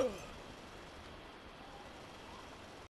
Ugh.